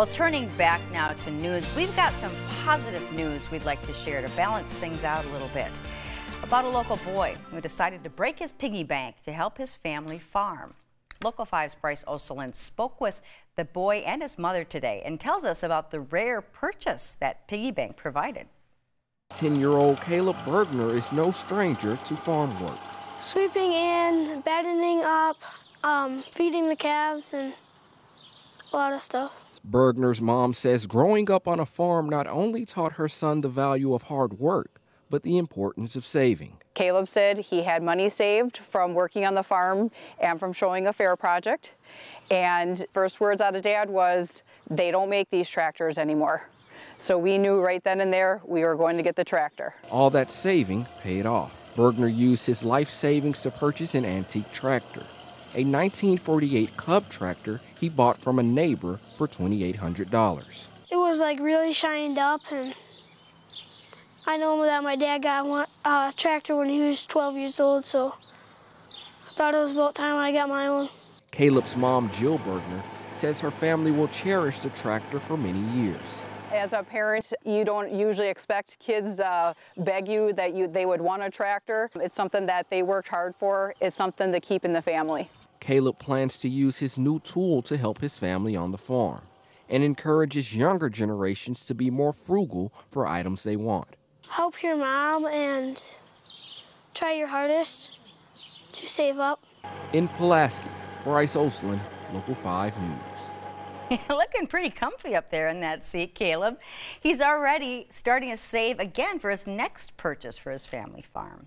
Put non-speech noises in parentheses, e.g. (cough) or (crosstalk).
Well, turning back now to news, we've got some positive news we'd like to share to balance things out a little bit. About a local boy who decided to break his piggy bank to help his family farm. Local 5's Bryce Oselin spoke with the boy and his mother today and tells us about the rare purchase that piggy bank provided. 10-year-old Caleb Bergner is no stranger to farm work. Sweeping in, battening up, um, feeding the calves, and a lot of stuff. Bergner's mom says growing up on a farm not only taught her son the value of hard work, but the importance of saving. Caleb said he had money saved from working on the farm and from showing a fair project. And first words out of dad was, they don't make these tractors anymore. So we knew right then and there we were going to get the tractor. All that saving paid off. Bergner used his life savings to purchase an antique tractor a 1948 Cub tractor he bought from a neighbor for $2,800. It was like really shined up and I know that my dad got one uh, tractor when he was 12 years old, so I thought it was about time I got my own. Caleb's mom, Jill Bergner, says her family will cherish the tractor for many years. As a parent, you don't usually expect kids uh, beg you that you they would want a tractor. It's something that they worked hard for. It's something to keep in the family. Caleb plans to use his new tool to help his family on the farm and encourages younger generations to be more frugal for items they want. Help your mom and try your hardest to save up. In Pulaski, Bryce Oselin, Local 5 News. (laughs) Looking pretty comfy up there in that seat, Caleb. He's already starting to save again for his next purchase for his family farm.